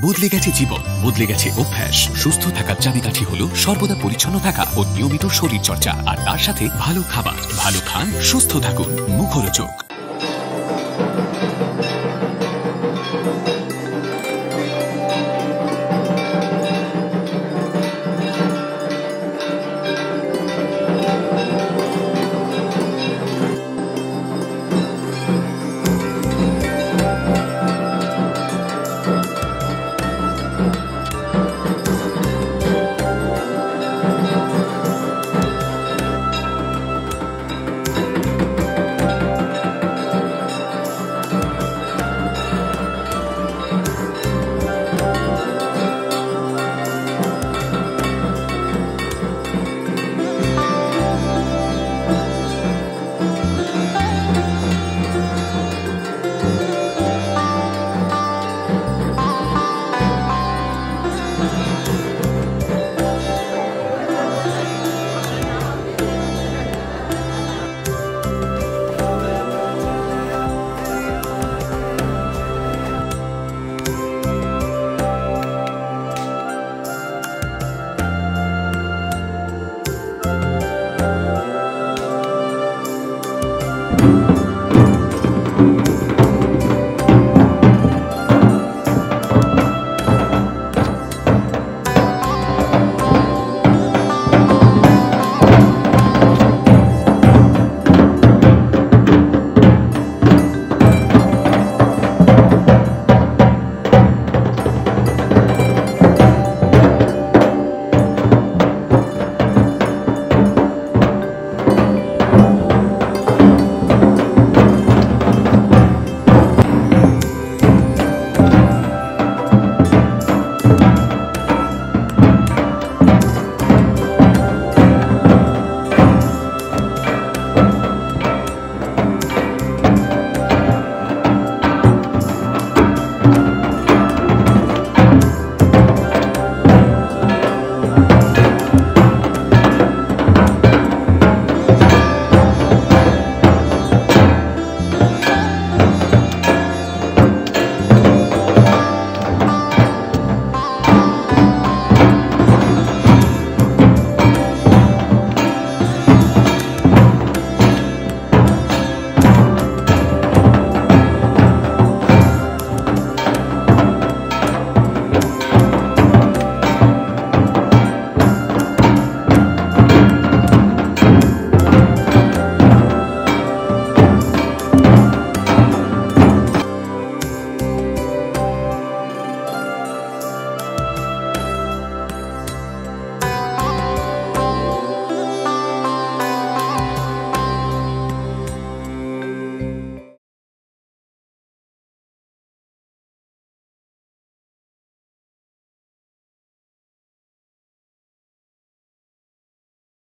বদলে গেছে জীবন, বদলে গেছে অভ্যাস। সুস্থ থাকার চাবিকাঠি হলো সর্বদা পরিচ্ছন্ন থাকা ও নিয়মিত শরীর চর্চা আর তার সাথে ভালো খাবার, ভালো খান, সুস্থ থাকুন মুখরোচক।